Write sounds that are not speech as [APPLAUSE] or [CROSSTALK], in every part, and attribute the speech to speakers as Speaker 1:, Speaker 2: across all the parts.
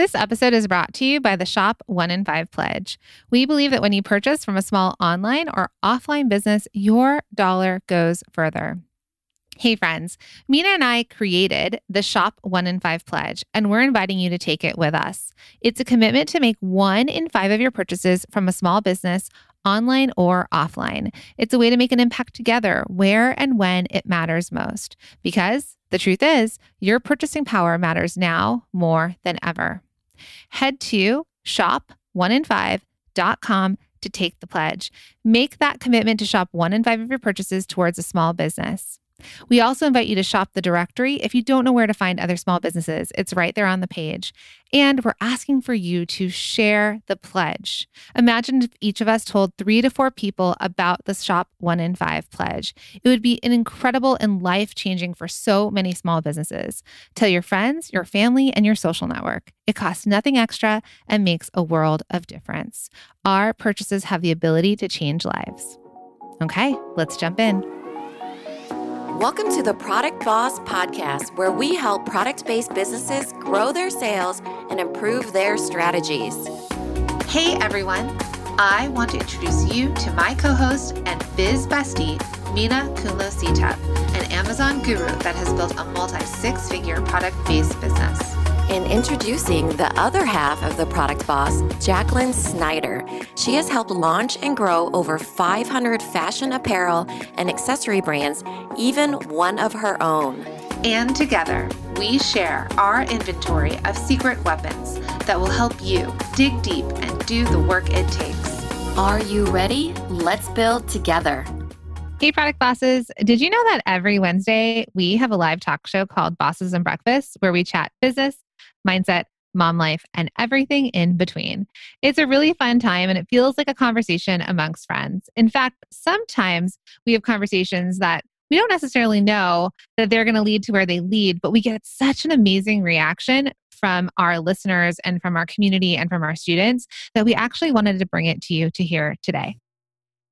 Speaker 1: This episode is brought to you by the Shop One in Five Pledge. We believe that when you purchase from a small online or offline business, your dollar goes further. Hey, friends, Minna and I created the Shop One in Five Pledge, and we're inviting you to take it with us. It's a commitment to make one in five of your purchases from a small business, online or offline. It's a way to make an impact together where and when it matters most. Because the truth is, your purchasing power matters now more than ever. Head to shop1in5.com to take the pledge. Make that commitment to shop one in five of your purchases towards a small business. We also invite you to shop the directory if you don't know where to find other small businesses. It's right there on the page. And we're asking for you to share the pledge. Imagine if each of us told three to four people about the Shop One in Five pledge. It would be an incredible and life changing for so many small businesses. Tell your friends, your family, and your social network. It costs nothing extra and makes a world of difference. Our purchases have the ability to change lives. Okay, let's jump in.
Speaker 2: Welcome to the Product Boss Podcast, where we help product based businesses grow their sales and improve their strategies.
Speaker 1: Hey everyone, I want to introduce you to my co host and biz bestie, Minna Khounlo-Sithep, an Amazon guru that has built a multi six figure product based business.
Speaker 2: And introducing the other half of the product boss, Jacqueline Snyder. She has helped launch and grow over 500 fashion apparel and accessory brands, even one of her own.
Speaker 1: And together, we share our inventory of secret weapons that will help you dig deep and do the work it takes.
Speaker 2: Are you ready? Let's build together.
Speaker 1: Hey, product bosses. Did you know that every Wednesday we have a live talk show called Bosses and Breakfast where we chat business, mindset, mom life, and everything in between. It's a really fun time and it feels like a conversation amongst friends. In fact, sometimes we have conversations that we don't necessarily know that they're going to lead to where they lead, but we get such an amazing reaction from our listeners and from our community and from our students that we actually wanted to bring it to you to hear today.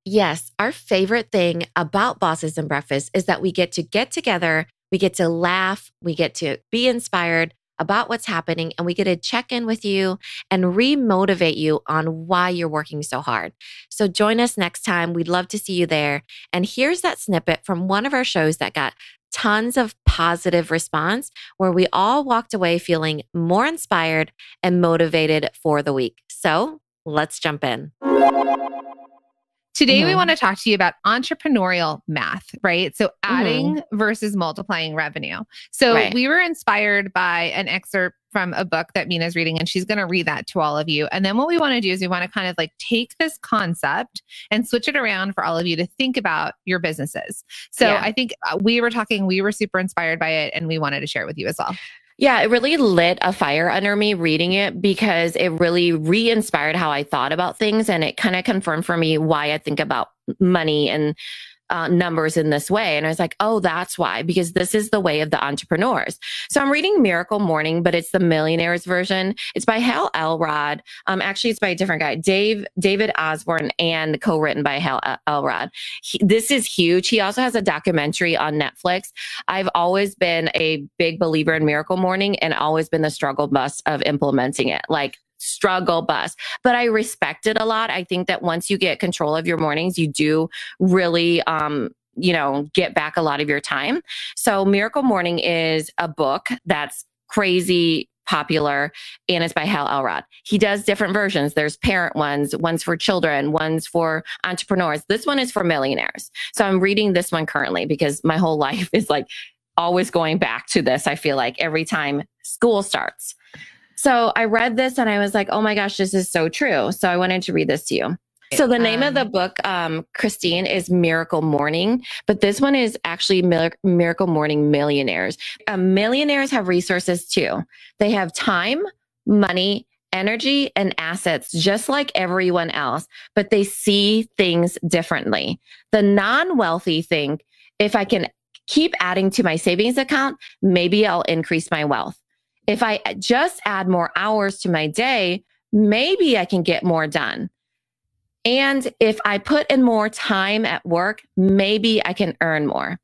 Speaker 2: Yes, our favorite thing about Bosses and Breakfast is that we get to get together, we get to laugh, we get to be inspired, about what's happening and we get to check in with you and remotivate you on why you're working so hard. So join us next time. We'd love to see you there. And here's that snippet from one of our shows that got tons of positive response where we all walked away feeling more inspired and motivated for the week. So let's jump in.
Speaker 1: Today, mm-hmm. we want to talk to you about entrepreneurial math, right? So, adding mm-hmm. versus multiplying revenue. So, right. we were inspired by an excerpt from a book that Minna's reading, and she's going to read that to all of you. And then, what we want to do is we want to kind of like take this concept and switch it around for all of you to think about your businesses. So, yeah. I think uh, we were talking, we were super inspired by it, and we wanted to share it with you as well.
Speaker 3: Yeah, it really lit a fire under me reading it because it really re inspired how I thought about things. And it kind of confirmed for me why I think about money and uh, numbers in this way. And I was like, oh, that's why, because this is the way of the entrepreneurs. So I'm reading Miracle Morning, but it's the millionaires version. It's by Hal Elrod. Um, actually, it's by a different guy, Dave, David Osborne, and co-written by Hal Elrod. He, this is huge. He also has a documentary on Netflix. I've always been a big believer in Miracle Morning and always been the struggle bus of implementing it. Like struggle bus, but I respect it a lot. I think that once you get control of your mornings, you do really, um, you know, get back a lot of your time. So Miracle Morning is a book that's crazy popular and it's by Hal Elrod. He does different versions. There's parent ones, ones for children, ones for entrepreneurs. This one is for millionaires. So I'm reading this one currently because my whole [LAUGHS] life is like always going back to this. I feel like every time school starts. So I read this and I was like, oh my gosh, this is so true. So I wanted to read this to you. So the name um, of the um, book, um, Christine, is Miracle Morning, but this one is actually Miracle Morning Millionaires. Uh, millionaires have resources too. They have time, money, energy, and assets, just like everyone else, but they see things differently. The non-wealthy think, if I can keep adding to my savings account, maybe I'll increase my wealth. If I just add more hours to my day, maybe I can get more done. And if I put in more time at work, maybe I can earn more.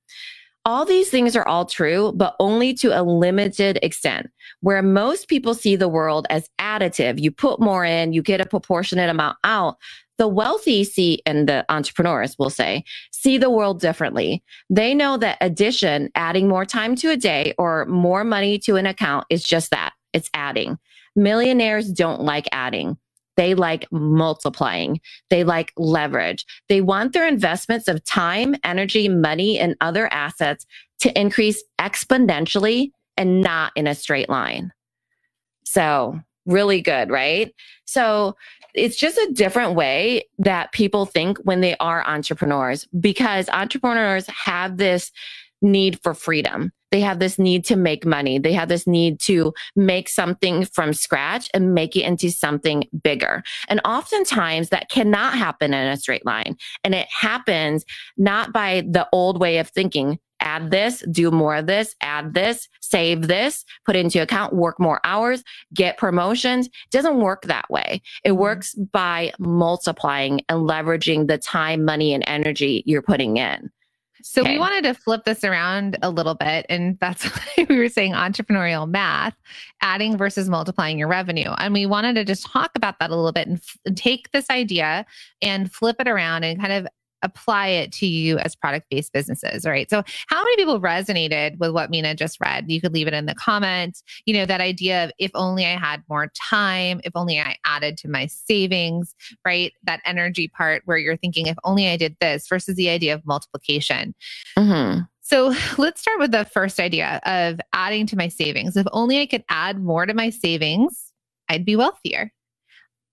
Speaker 3: all these things are all true, but only to a limited extent. Where most people see the world as additive, you put more in, you get a proportionate amount out. The wealthy see, and the entrepreneurs will say, see the world differently. They know that addition, adding more time to a day or more money to an account is just that it's adding. Millionaires don't like adding. They like multiplying. They like leverage. They want their investments of time, energy, money, and other assets to increase exponentially and not in a straight line. So, really good, right? So, it's just a different way that people think when they are entrepreneurs because entrepreneurs have this need for freedom. They have this need to make money. They have this need to make something from scratch and make it into something bigger. And oftentimes that cannot happen in a straight line. And it happens not by the old way of thinking. Add this, do more of this, add this, save this, put into account, work more hours, get promotions. It doesn't work that way. It mm-hmm. works by multiplying and leveraging the time, money, and energy you're putting in.
Speaker 1: So okay. we wanted to flip this around a little bit. And that's [LAUGHS] why we were saying entrepreneurial math, adding versus multiplying your revenue. And we wanted to just talk about that a little bit and, f- and take this idea and flip it around and kind of apply it to you as product based businesses, right? So, how many people resonated with what Minna just read? You could leave it in the comments. You know, that idea of if only I had more time, if only I added to my savings, right? That energy part where you're thinking, if only I did this versus the idea of multiplication. Mm-hmm. So [LAUGHS] let's start with the first idea of adding to my savings. If only I could add more to my savings, I'd be wealthier.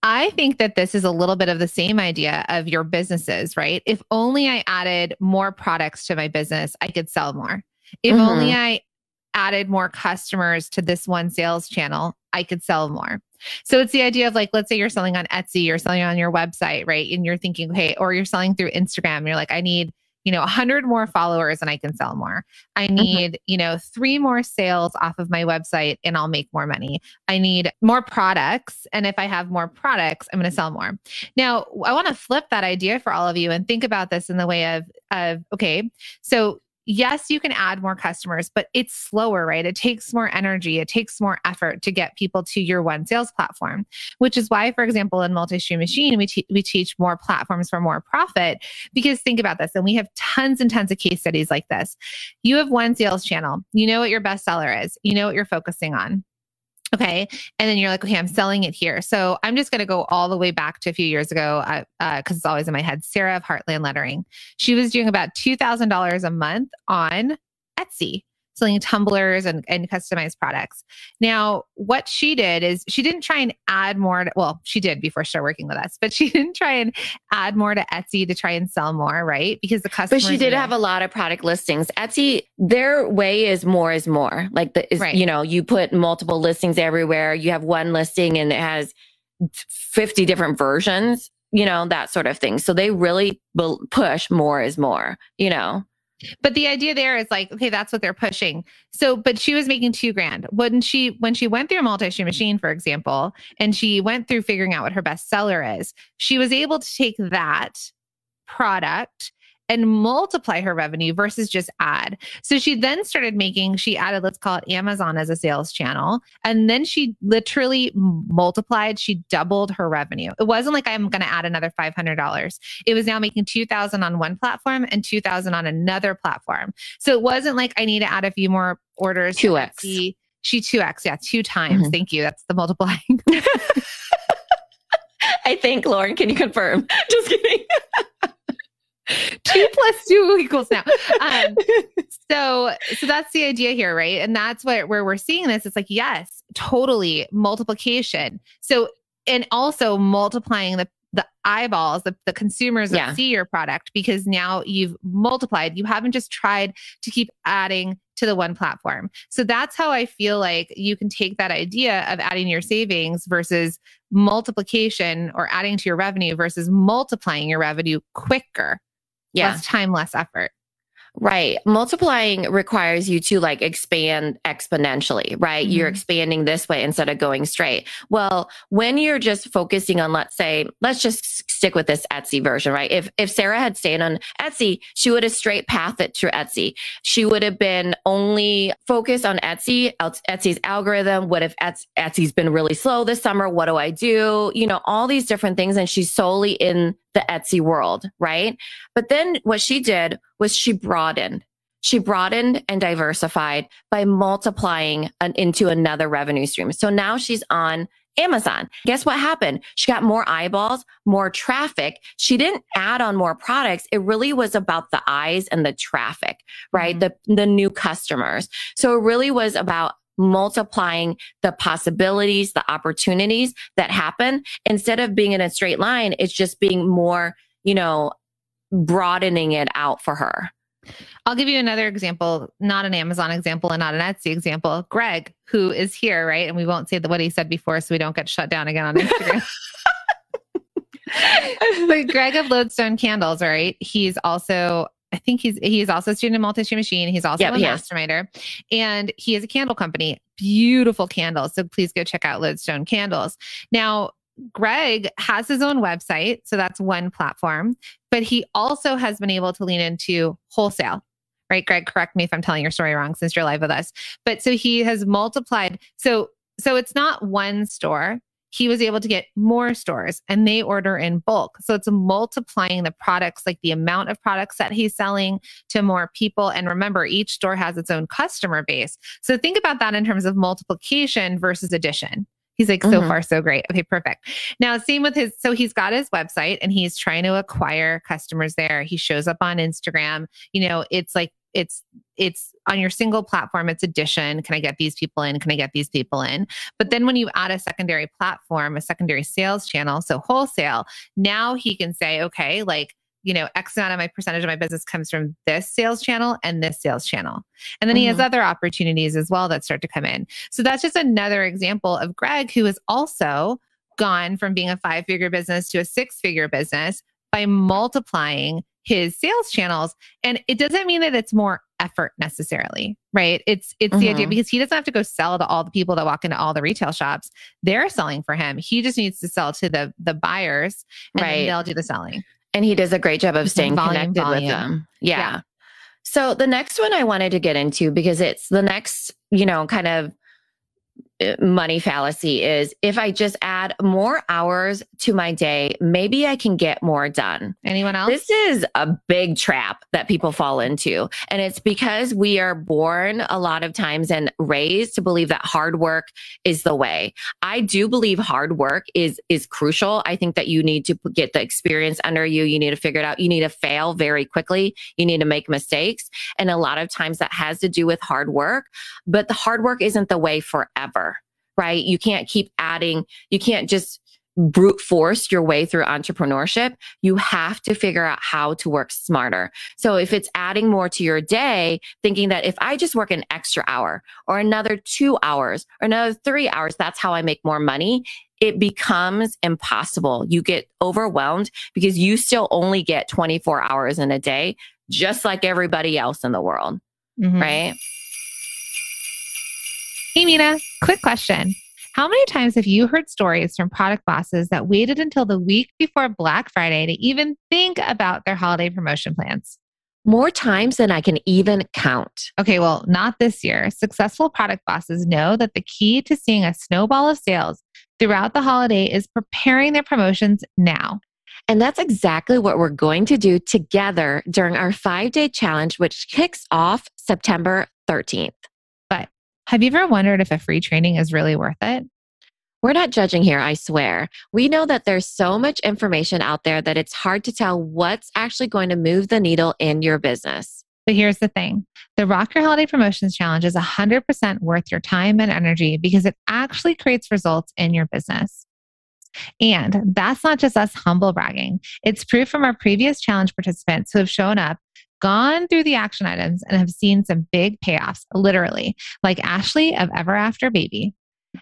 Speaker 1: I think that this is a little bit of the same idea of your businesses, right? If only I added more products to my business, I could sell more. If mm-hmm. only I added more customers to this one sales channel, I could sell more. So it's the idea of like, let's say you're selling on Etsy, you're selling on your website, right? And you're thinking, okay, or you're selling through Instagram, you're like, I need you know, 100 more followers and I can sell more. I mm-hmm. need, mm-hmm. you know, three more sales off of my website and I'll make more money. I need more products. And if I have more products, I'm going to sell more. Now, I want to flip that idea for all of you and think about this in the way of, of okay, so yes, you can add more customers, but it's slower, right? It takes more energy, it takes more effort to get people to your one sales platform, which is why, for example, in Multi Stream Machine, we, te- we teach more platforms for more profit. Because think about this, and we have tons and tons of case studies like this. You have one sales channel, you know what your best seller is, you know what you're focusing on. Okay. And then you're like, okay, I'm selling it here. So I'm just going to go all the way back to a few years ago because uh, uh, it's always in my head. Sarah of Heartland Lettering. She was doing about $2,000 a month on Etsy selling tumblers and, and customized products. Now, what she did is she didn't try and add more. To, well, she did before she started working with us, but she [LAUGHS] didn't try and add more to Etsy to try and sell more, right? Because the customer.
Speaker 3: But she did have a lot of product listings. Etsy, their way is more is more. Like the, is, right. you know, you put multiple listings everywhere. You have one listing and it has 50 different versions, you know, that sort of thing. So they really push more is more, you know.
Speaker 1: But the idea there is like, okay, that's what they're pushing. So, but she was making two grand. When she when she went through a multi-stream machine, for example, and she went through figuring out what her best seller is, she was able to take that product and multiply her revenue versus just add. So she then started making, she added, let's call it Amazon as a sales channel. And then she literally multiplied, she doubled her revenue. It wasn't like I'm going to add another $500. It was now making 2000 on one platform and 2000 on another platform. So it wasn't like I need to add a few more orders.
Speaker 3: 2x.
Speaker 1: She 2x, yeah, two times. Mm-hmm. Thank you. That's the multiplying. [LAUGHS]
Speaker 3: I think, Lauren, can you confirm? [LAUGHS] Just kidding [LAUGHS] [LAUGHS]
Speaker 1: two plus two equals now. Um, [LAUGHS] so, so that's the idea here, right? And that's what where we're seeing this. It's like, yes, totally multiplication. So, and also multiplying the the eyeballs, the, the consumers that yeah. see your product, because now you've multiplied. You haven't just tried to keep adding to the one platform. So that's how I feel like you can take that idea of adding your savings versus multiplication or adding to your revenue versus multiplying your revenue quicker
Speaker 3: yeah.
Speaker 1: less time, less effort.
Speaker 3: Right. Multiplying requires you to like expand exponentially, right? Mm-hmm. You're expanding this way instead of going straight. Well, when you're just focusing on, let's say, let's just stick with this Etsy version, right? If, if Sarah had stayed on Etsy, she would have straight pathed it to Etsy. She would have been only focused on Etsy. Etsy's algorithm. What if Etsy's been really slow this summer? What do I do? You know, all these different things. And she's solely in the Etsy world, right? But then what she did was she broadened. She broadened and diversified by multiplying an, into another revenue stream. So now she's on Amazon. Guess what happened? She got more eyeballs, more traffic. She didn't add on more products. It really was about the eyes and the traffic, right? Mm-hmm. The, the new customers. So it really was about multiplying the possibilities, the opportunities that happen instead of being in a straight line. It's just being more, you know, broadening it out for her.
Speaker 1: I'll give you another example, not an Amazon example and not an Etsy example. Greg, who is here, right? And we won't say the, what he said before so we don't get shut down again on Instagram. [LAUGHS] but Greg of Lodestone Candles, right? He's also I think he's he's also a student of multi-stream machine. He's also yep, a masterminder, and he has a candle company. Beautiful candles. So please go check out Lodestone Candles. Now, Greg has his own website, so that's one platform. But he also has been able to lean into wholesale. Right, Greg? Correct me if I'm telling your story wrong since you're live with us. But so he has multiplied. So so it's not one store he was able to get more stores and they order in bulk. So it's multiplying the products, like the amount of products that he's selling to more people. And remember, each store has its own customer base. So think about that in terms of multiplication versus addition. He's like, so mm-hmm. far, so great. Okay, perfect. Now, same with his, so he's got his website and he's trying to acquire customers there. He shows up on Instagram. You know, it's like it's it's on your single platform it's addition can i get these people in can i get these people in but then when you add a secondary platform a secondary sales channel so wholesale now he can say okay like you know x amount of my percentage of my business comes from this sales channel and this sales channel and then mm-hmm. he has mm-hmm. other opportunities as well that start to come in so that's just another example of greg who has also gone from being a five figure business to a six figure business by multiplying his sales channels. And it doesn't mean that it's more effort necessarily, right? It's it's mm-hmm. the idea mm-hmm. because he doesn't have to go sell to all the people that walk into all the retail shops. They're selling for him. He just needs to sell to the the buyers and right. they'll do the selling.
Speaker 3: And he does a great job of staying volume, connected volume. with them. Yeah. yeah. So the next one I wanted to get into because it's the next, you know, kind of money fallacy is if I just add more hours to my day, maybe I can get more done.
Speaker 1: Anyone else?
Speaker 3: This is a big trap that people fall into. And it's because we are born a lot of times and raised to believe that hard work is the way. I do believe hard work is is crucial. I think that you need to get the experience under you. You need to figure it out. You need to fail very quickly. You need to make mistakes. And a lot of times that has to do with hard work, but the hard work isn't the way forever right? You can't keep adding, you can't just brute force your way through entrepreneurship. You have to figure out how to work smarter. So if it's adding more to your day, thinking that if I just work an extra hour or another two hours or another three hours, that's how I make more money. It becomes impossible. You get overwhelmed because you still only get 24 hours in a day, just like everybody else in the world. Mm-hmm. Right.
Speaker 1: Hey, Minna, quick question. How many times have you heard stories from product bosses that waited until the week before Black Friday to even think about their holiday promotion plans?
Speaker 2: More times than I can even count.
Speaker 1: Okay, well, not this year. Successful product bosses know that the key to seeing a snowball of sales throughout the holiday is preparing their promotions now.
Speaker 2: And that's exactly what we're going to do together during our five day challenge, which kicks off September 13th.
Speaker 1: Have you ever wondered if a free training is really worth it?
Speaker 2: We're not judging here, I swear. We know that there's so much information out there that it's hard to tell what's actually going to move the needle in your business.
Speaker 1: But here's the thing the Rock Your Holiday Promotions Challenge is 100% worth your time and energy because it actually creates results in your business. And that's not just us humble bragging. It's proof from our previous challenge participants who have shown up gone through the action items and have seen some big payoffs, literally, like Ashley of Ever After Baby.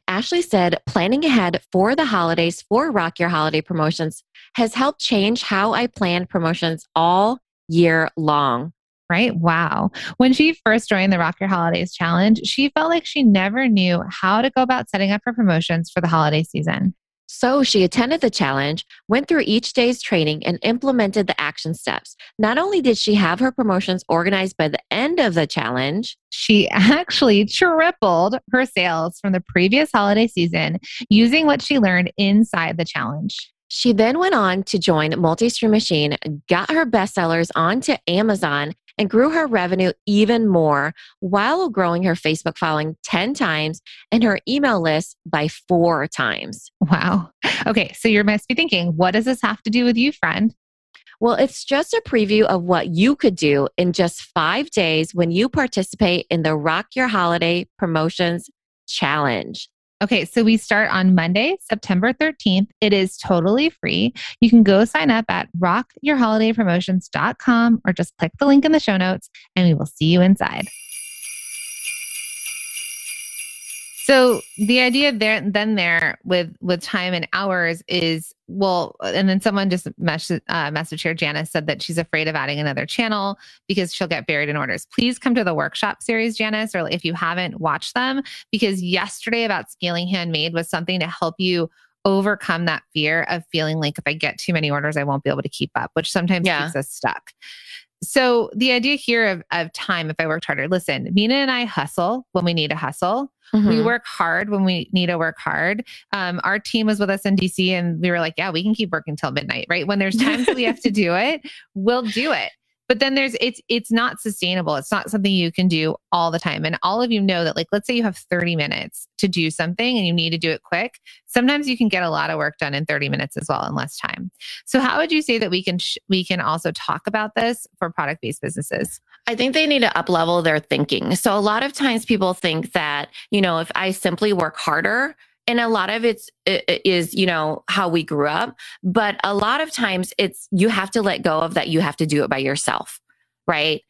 Speaker 2: Ashley said, planning ahead for the holidays for Rock Your Holiday promotions has helped change how I plan promotions all year long.
Speaker 1: right? Wow. When she first joined the Rock Your Holidays Challenge, she felt like she never knew how to go about setting up her promotions for the holiday season.
Speaker 2: So she attended the challenge, went through each day's training, and implemented the action steps. Not only did she have her promotions organized by the end of the challenge,
Speaker 1: she [LAUGHS] actually tripled her sales from the previous holiday season using what she learned inside the challenge.
Speaker 2: She then went on to join Multi-Stream Machine, got her bestsellers onto Amazon, and grew her revenue even more while growing her Facebook following 10 times and her email list by four times.
Speaker 1: Wow. Okay, so you must be thinking, what does this have to do with you, friend?
Speaker 2: Well, it's just a preview of what you could do in just five days when you participate in the Rock Your Holiday Promotions Challenge.
Speaker 1: Okay, so we start on Monday, September 13th. It is totally free. You can go sign up at rockyourholidaypromotions.com or just click the link in the show notes and we will see you inside. So the idea there then there with with time and hours is well, and then someone just messaged, uh, message here. Janice said that she's afraid of adding another channel because she'll get buried in orders. Please come to the workshop series, Janice, or if you haven't watched them, because yesterday about scaling handmade was something to help you overcome that fear of feeling like if I get too many orders, I won't be able to keep up, which sometimes yeah. keeps us stuck. So the idea here of, of time, if I worked harder, listen, Minna and I hustle when we need to hustle. Mm-hmm. We work hard when we need to work hard. Um, our team was with us in DC and we were like, yeah, we can keep working till midnight, right? When there's times we have to do it, we'll do it but then there's it's it's not sustainable. It's not something you can do all the time. And all of you know that like let's say you have 30 minutes to do something and you need to do it quick. Sometimes you can get a lot of work done in 30 minutes as well in less time. So how would you say that we can sh- we can also talk about this for product based businesses?
Speaker 3: I think they need to up level their thinking. So a lot of times people think that, you know, if I simply work harder, and a lot of it's it is you know how we grew up. But a lot of times it's you have to let go of that you have to do it by yourself right?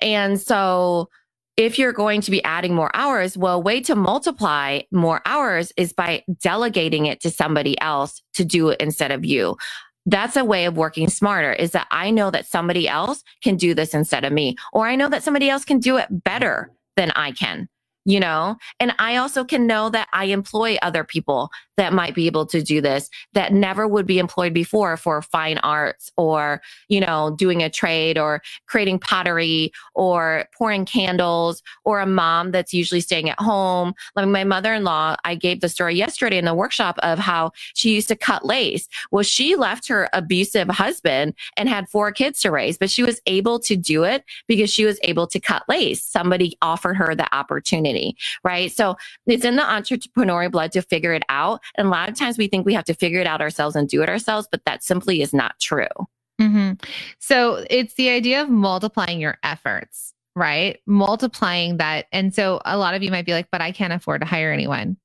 Speaker 3: And so if you're going to be adding more hours well a way to multiply more hours is by delegating it to somebody else to do it instead of you. That's a way of working smarter is that I know that somebody else can do this instead of me, or I know that somebody else can do it better than I can you know? And I also can know that I employ other people that might be able to do this that never would be employed before for fine arts or, you know, doing a trade or creating pottery or pouring candles or a mom that's usually staying at home. Like my mother in law, I gave the story yesterday in the workshop of how she used to cut lace. Well, she left her abusive husband and had four kids to raise, but she was able to do it because she was able to cut lace. Somebody offered her the opportunity opportunity, right? So it's in the entrepreneurial blood to figure it out. And a lot of times we think we have to figure it out ourselves and do it ourselves, but that simply is not true.
Speaker 1: Mm-hmm. So it's the idea of multiplying your efforts, right? Multiplying that. And so a lot of you might be like, but I can't afford to hire anyone.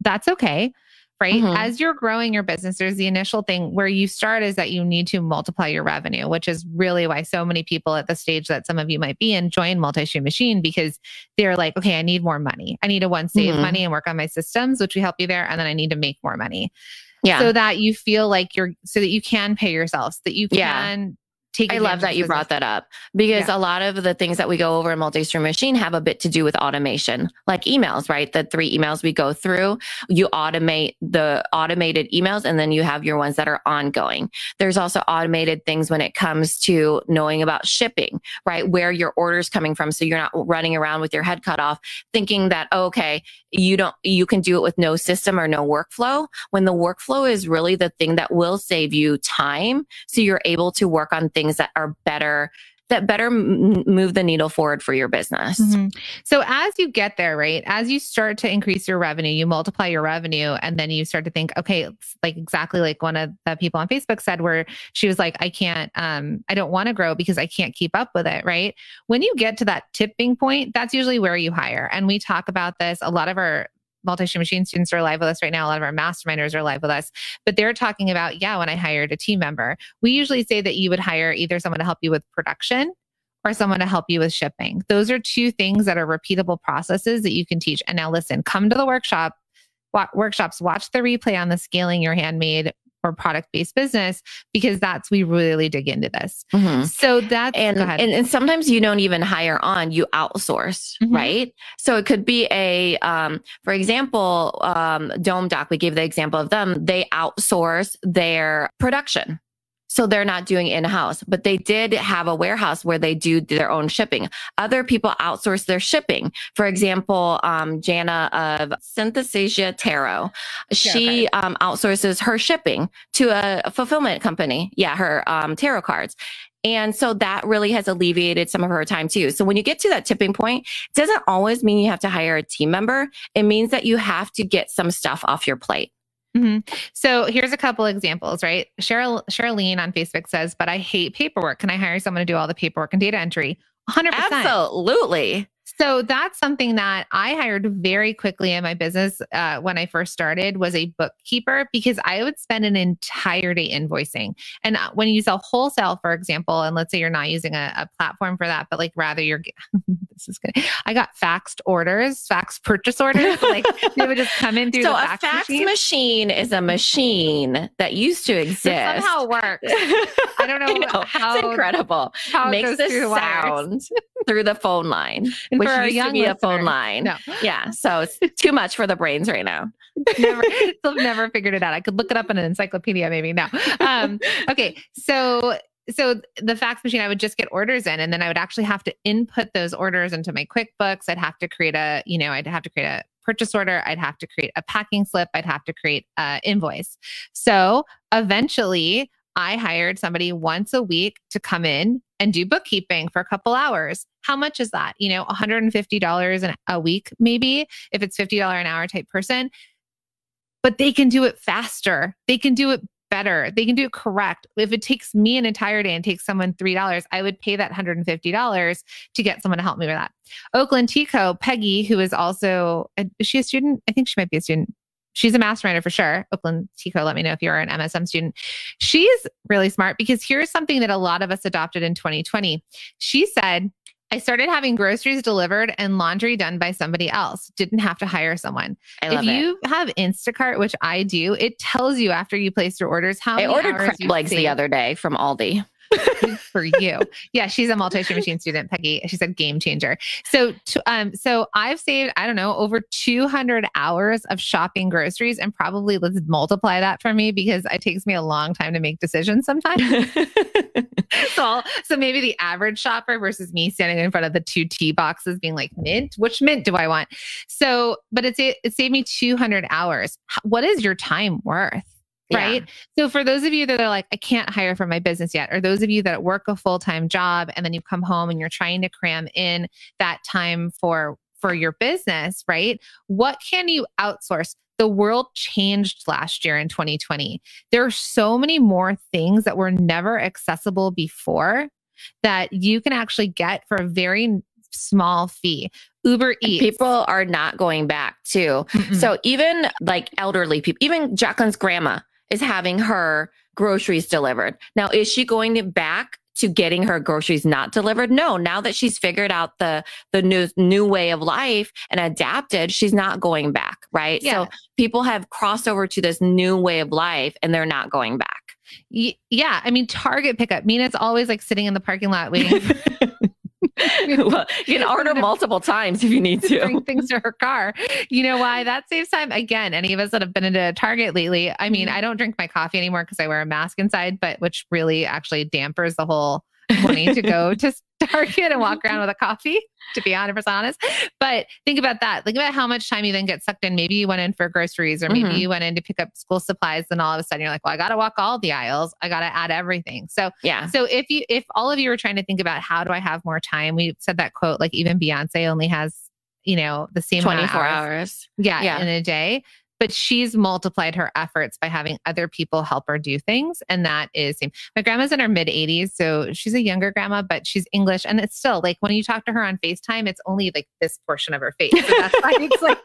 Speaker 1: That's okay right? Mm-hmm. As you're growing your business, there's the initial thing where you start is that you need to multiply your revenue, which is really why so many people at the stage that some of you might be in join multi-stream machine because they're like, okay, I need more money. I need to one save mm-hmm. money and work on my systems, which we help you there. And then I need to make more money. Yeah. So that you feel like you're so that you can pay yourself, so that you can yeah
Speaker 3: I love that you brought that up because yeah. a lot of the things that we go over in multi-stream machine have a bit to do with automation, like emails, right? The three emails we go through, you automate the automated emails and then you have your ones that are ongoing. There's also automated things when it comes to knowing about shipping, right? Where your order's coming from. So you're not running around with your head cut off thinking that, oh, okay, you don't, you can do it with no system or no workflow when the workflow is really the thing that will save you time. So you're able to work on things things that are better that better m- move the needle forward for your business. Mm-hmm.
Speaker 1: So as you get there, right? As you start to increase your revenue, you multiply your revenue and then you start to think, okay, like exactly like one of the people on Facebook said where she was like I can't um I don't want to grow because I can't keep up with it, right? When you get to that tipping point, that's usually where you hire. And we talk about this a lot of our multi-stream machine students are live with us right now. A lot of our masterminders are live with us, but they're talking about, yeah, when I hired a team member, we usually say that you would hire either someone to help you with production or someone to help you with shipping. Those are two things that are repeatable processes that you can teach. And now listen, come to the workshop, wa- workshops, watch the replay on the scaling your handmade or product based business because that's we really dig into this.
Speaker 3: Mhm.
Speaker 1: So that's
Speaker 3: and, and and sometimes you don't even hire on you outsource
Speaker 1: Mhm.
Speaker 3: right so it could be a um, for example um, dome doc we gave the example of them they outsource their production so they're not doing in-house but they did have a warehouse where they do their own shipping other people outsource their shipping for example um, jana of synthesia tarot she um, outsources her shipping to a, a fulfillment company yeah her um, tarot cards and so that really has alleviated some of her time too. So when you get to that tipping point, it doesn't always mean you have to hire a team member. It means that you have to get some stuff off your plate.
Speaker 1: Mhm. So here's a couple examples, right? Cheryl Cheryline on Facebook says, "But I hate paperwork. Can I hire someone to do all the paperwork and data entry?" 100%.
Speaker 3: Absolutely.
Speaker 1: So that's something that I hired very quickly in my business uh, when I first started was a bookkeeper because I would spend an entire day invoicing. And uh, when you sell wholesale, for example, and let's say you're not using a, a platform for that, but like rather you're, [LAUGHS] this is good. I got faxed orders, fax purchase orders. [LAUGHS] like they would just come in through
Speaker 3: So
Speaker 1: the
Speaker 3: a
Speaker 1: fax,
Speaker 3: fax
Speaker 1: machine.
Speaker 3: machine is a machine that used to exist.
Speaker 1: somehow it works. [LAUGHS] I don't know how-
Speaker 3: it's incredible.
Speaker 1: How it
Speaker 3: Makes
Speaker 1: goes
Speaker 3: this
Speaker 1: through the
Speaker 3: sound through the phone line, Which
Speaker 1: for our young
Speaker 3: be a phone line.
Speaker 1: No,
Speaker 3: Yeah, [LAUGHS] so it's too much for the brains right now.
Speaker 1: never, [LAUGHS] still never figured it out. I could look it up in an encyclopedia, maybe. No. Um, [LAUGHS] okay, so so the fax machine, I would just get orders in, and then I would actually have to input those orders into my QuickBooks. I'd have to create a, you know, I'd have to create a purchase order. I'd have to create a packing slip. I'd have to create a invoice. So eventually, I hired somebody once a week to come in and do bookkeeping for a couple hours. How much is that? You know, $150 a week, maybe if it's $50 an hour type person. But they can do it faster. They can do it better. They can do it correct. If it takes me an entire day and takes someone $3, I would pay that $150 to get someone to help me with that. Oakland Tico, Peggy, who is also, is she a student? I think she might be a student. She's a masterminder for sure. Oakland Tico, let me know if you're an MSM student. She's really smart because here's something that a lot of us adopted in 2020. She said, I started having groceries delivered and laundry done by somebody else. Didn't have to hire someone.
Speaker 3: I
Speaker 1: If
Speaker 3: love it.
Speaker 1: you have Instacart, which I do, it tells you after you place your orders how
Speaker 3: I
Speaker 1: many
Speaker 3: ordered
Speaker 1: hours
Speaker 3: crab legs the other day from Aldi. [LAUGHS]
Speaker 1: for you. Yeah, she's a multi-stream machine student, Peggy. She said game changer. So, t- um, so I've saved I don't know over 200 hours of shopping groceries, and probably let's multiply that for me because it takes me a long time to make decisions sometimes. [LAUGHS] so, I'll- so maybe the average shopper versus me standing in front of the two tea boxes being like mint which mint do i want so but it's it saved me 200 hours what is your time worth
Speaker 3: Yeah.
Speaker 1: right so for those of you that are like i can't hire for my business yet or those of you that work a full-time job and then you come home and you're trying to cram in that time for for your business right what can you outsource the world changed last year in 2020 there are so many more things that were never accessible before that you can actually get for a very small fee. Uber Eats.
Speaker 3: People are not going back too.
Speaker 1: Mm-mm.
Speaker 3: So even like elderly people, even Jacqueline's grandma is having her groceries delivered. Now, is she going to back to getting her groceries not delivered? No. Now that she's figured out the the new new way of life and adapted, she's not going back, right?
Speaker 1: Yeah.
Speaker 3: So people have crossed over to this new way of life and they're not going back.
Speaker 1: Y- yeah, I mean Target pickup. Minna's always like sitting in the parking lot waiting [LAUGHS] [LAUGHS]
Speaker 3: well, you can order multiple times if you need
Speaker 1: to bring things to her car. You know why? That saves time. Again, any of us that have been into Target lately. I mean,
Speaker 3: Mhm.
Speaker 1: I don't drink my coffee anymore because I wear a mask inside, but which really actually dampers the whole [LAUGHS] wanting to go [LAUGHS] to Target and walk around with a coffee, to be 100% honest. But think about that. Think about how much time you then get sucked in. Maybe you went in for groceries or maybe
Speaker 3: Mhm.
Speaker 1: you went in to pick up school supplies. Then all of a sudden you're like, well, I got to walk all the aisles. I got to add everything. So
Speaker 3: Yeah.
Speaker 1: so if you if all of you are trying to think about how do I have more time, we said that quote like even Beyonce only has you know the same
Speaker 3: 24
Speaker 1: hours,
Speaker 3: hours.
Speaker 1: yeah,
Speaker 3: Yeah.
Speaker 1: in a day. But she's multiplied her efforts by having other people help her do things. And that is same. My grandma's in her mid 80s. So she's a younger grandma, but she's English. And it's still like when you talk to her on FaceTime, it's only like this portion of her face. So that's why it's like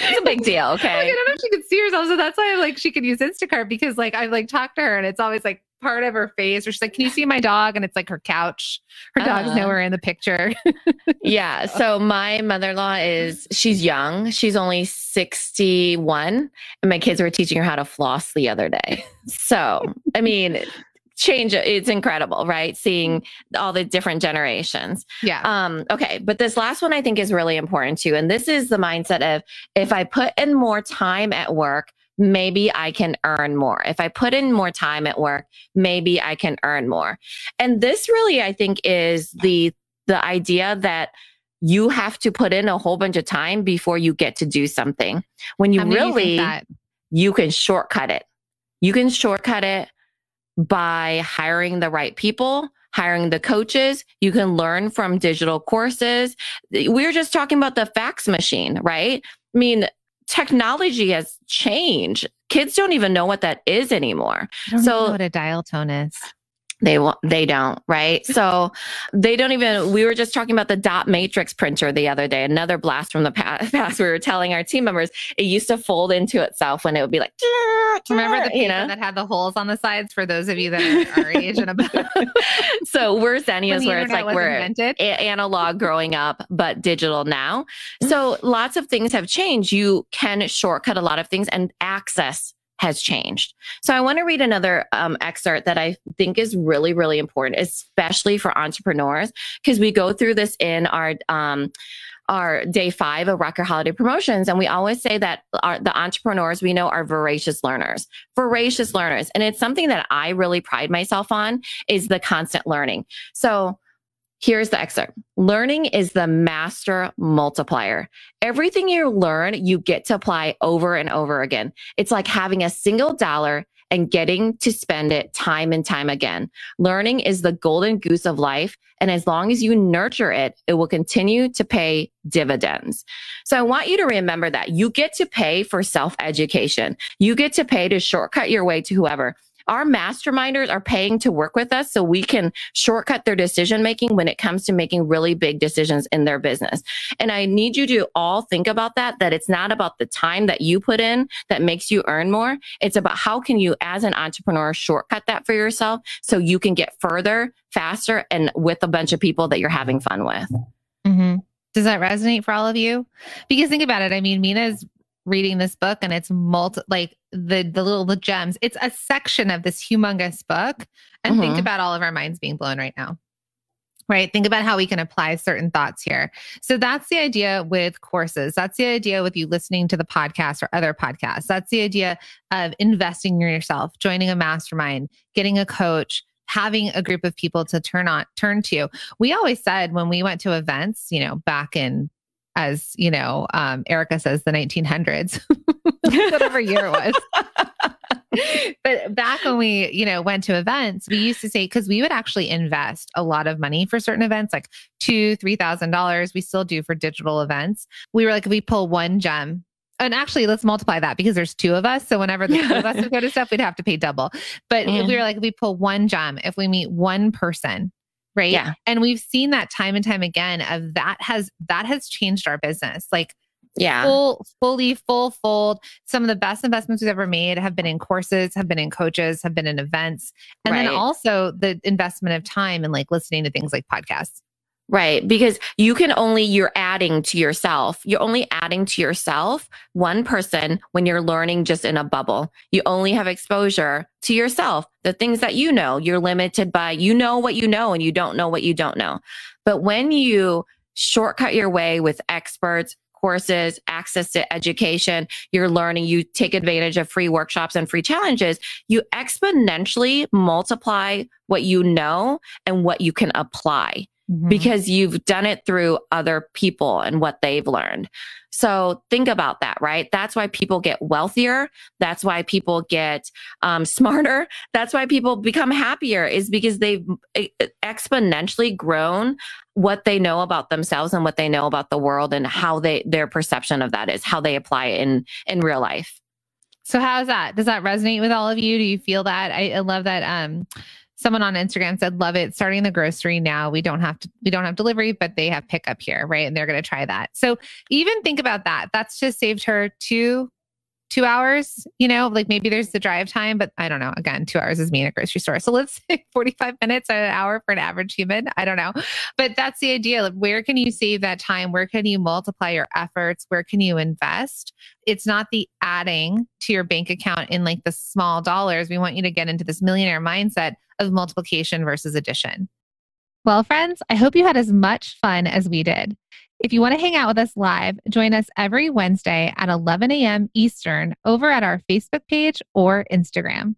Speaker 3: It's a big deal. [LAUGHS]
Speaker 1: like, I don't know if she could see herself. So that's why I'm like she could use Instacart because like I've like talk to her and it's always like part of her face where she's like, Can you see my dog? And it's like her couch. Her dog's
Speaker 3: Uh.
Speaker 1: nowhere in the picture. [LAUGHS]
Speaker 3: yeah. So my mother in law is, she's young. She's only 61. And my kids were teaching her how to floss the other day. So, I mean, change, it's incredible, right? Seeing all the different generations.
Speaker 1: yeah.
Speaker 3: Um, okay, but this last one I think is really important too. And this is the mindset of if I put in more time at work, maybe I can earn more. If I put in more time at work, maybe I can earn more. And this really, I think, is the the idea that you have to put in a whole bunch of time before you get to do something. When you really
Speaker 1: that?
Speaker 3: you can shortcut it. You can shortcut it by hiring the right people, hiring the coaches. You can learn from digital courses. We were just talking about the fax machine, right? I mean, technology has changed. Kids don't even know what that is anymore. So-
Speaker 1: know what a dial tone is.
Speaker 3: They won't, they don't, right? [LAUGHS] So they don't even. We were just talking about the dot matrix printer the other day. Another blast from the [LAUGHS] past. We were telling our team members it used to fold into itself when it would be like.
Speaker 1: Remember the paper
Speaker 3: you know?
Speaker 1: that had the holes on the sides for those of you that are our [LAUGHS] age and above?
Speaker 3: so we're
Speaker 1: the
Speaker 3: where it's like we're
Speaker 1: invented?
Speaker 3: analog growing up, but digital now. So lots of things have changed. You can shortcut a lot of things and access has changed. So I want to read another um, excerpt that I think is really, really important, especially for entrepreneurs, because we go through this in our, um, our day five of Rock Your Holiday Promotions. And we always say that our, the entrepreneurs we know are voracious learners, voracious learners. And it's something that I really pride myself on is the constant learning. So Here's the excerpt. Learning is the master multiplier. Everything you learn, you get to apply over and over again. It's like having a single dollar and getting to spend it time and time again. Learning is the golden goose of life. And as long as you nurture it, it will continue to pay dividends. So I want you to remember that you get to pay for self education. You get to pay to shortcut your way to whoever. Our masterminders are paying to work with us so we can shortcut their decision making when it comes to making really big decisions in their business. And I need you to all think about that, that it's not about the time that you put in that makes you earn more. It's about how can you, as an entrepreneur, shortcut that for yourself so you can get further, faster, and with a bunch of people that you're having fun with.
Speaker 1: Mhm. Does that resonate for all of you? Because think about it. I mean, Minna's reading this book and it's multi like the the little the gems. It's a section of this humongous book. And think
Speaker 3: Mhm.
Speaker 1: about all of our minds being blown right now. Right. Think about how we can apply certain thoughts here. So that's the idea with courses. That's the idea with you listening to the podcast or other podcasts. That's the idea of investing in yourself, joining a mastermind, getting a coach, having a group of people to turn on turn to. We always said when we went to events, you know, back in as you know, um, Erica says the 1900s, [LAUGHS] [LAUGHS] whatever year it was. [LAUGHS] but back when we, you know, went to events, we used to say because we would actually invest a lot of money for certain events, like two, three thousand dollars. We still do for digital events. We were like, if we pull one gem, and actually, let's multiply that because there's two of us. So whenever the two of us would go to stuff, we'd have to pay double. But if we were like, if we pull one gem, if we meet one person, right?
Speaker 3: Yeah.
Speaker 1: And we've seen that time and time again. Of that has that has changed our business. Like
Speaker 3: Yeah.
Speaker 1: full, fully, full fold. Some of the best investments we've ever made have been in courses, have been in coaches, have been in events. And then also the investment of time and like listening to things like podcasts.
Speaker 3: Right. Because you can only, you're adding to yourself. You're only adding to yourself one person when you're learning just in a bubble. You only have exposure to yourself, the things that you know. You're limited by, you know what you know and you don't know what you don't know. But when you shortcut your way with experts, courses, access to education, you're learning, you take advantage of free workshops and free challenges, you exponentially multiply what you know and what you can apply because you've done it through other people and what they've learned. So think about that, right? That's why people get wealthier. That's why people get um, [LAUGHS] smarter. That's why people become happier is because they've exponentially grown what they know about themselves and what they know about the world and how they their perception of that is how they apply it in in real life.
Speaker 1: So how's that? Does that resonate with all of you? Do you feel that? I, I love that. Um, someone on Instagram said, "Love it." Starting the grocery now. We don't have to. We don't have delivery, but they have pickup here, right? And they're going to try that. So even think about that. That's just saved her two, two hours, you know, like maybe there's the drive time, but I don't know. Again, two hours is me in a grocery store. So let's say [LAUGHS] 45 minutes an hour for an average human. I don't know. But that's the idea. Where can you save that time? Where can you multiply your efforts? Where can you invest? It's not the adding to your bank account in like the small dollars. We want you to get into this millionaire mindset of multiplication versus addition. Well, friends, I hope you had as much fun as we did. If you want to hang out with us live, join us every Wednesday at 11 a.m. Eastern over at our Facebook page or Instagram.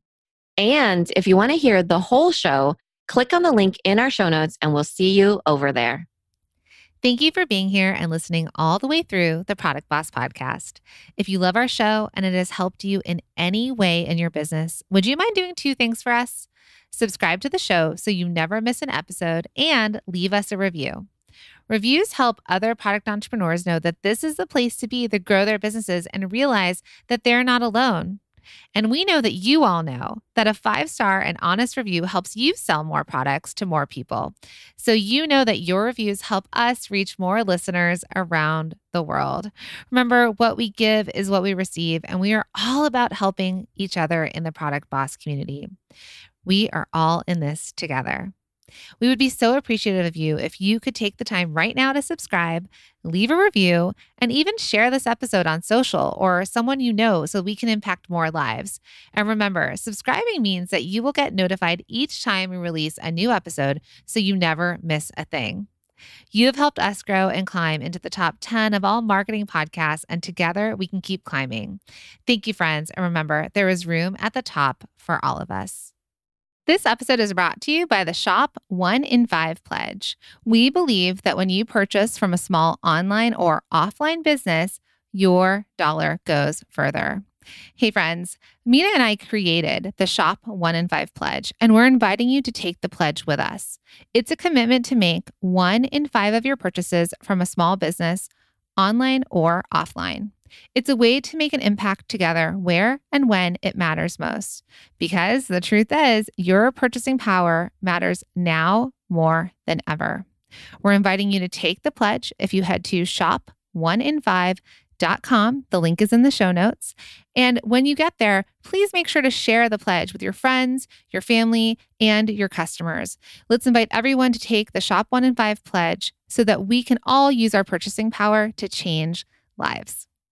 Speaker 2: And if you want to hear the whole show, click on the link in our show notes and we'll see you over there.
Speaker 1: Thank you for being here and listening all the way through the Product Boss podcast. If you love our show and it has helped you in any way in your business, would you mind doing two things for us? Subscribe to the show so you never miss an episode and leave us a review. Reviews help other product entrepreneurs know that this is the place to be to grow their businesses and realize that they're not alone. And we know that you all know that a five star and honest review helps you sell more products to more people. So you know that your reviews help us reach more listeners around the world. Remember, what we give is what we receive, and we are all about helping each other in the Product Boss community. We are all in this together. We would be so appreciative of you if you could take the time right now to subscribe, leave a review, and even share this episode on social or someone you know so we can impact more lives. And remember, subscribing means that you will get notified each time we release a new episode so you never miss a thing. You have helped us grow and climb into the top 10 of all marketing podcasts, and together we can keep climbing. Thank you, friends. And remember, there is room at the top for all of us. This episode is brought to you by the Shop One in Five Pledge. We believe that when you purchase from a small online or offline business, your dollar goes further. Hey, friends, Minna and I created the Shop One in Five Pledge, and we're inviting you to take the pledge with us. It's a commitment to make one in five of your purchases from a small business, online or offline. It's a way to make an impact together where and when it matters most. Because the truth is, your purchasing power matters now more than ever. We're inviting you to take the pledge if you head to shop one in five Com. The link is in the show notes. And when you get there, please make sure to share the pledge with your friends, your family, and your customers. Let's invite everyone to take the Shop One in Five pledge so that we can all use our purchasing power to change lives.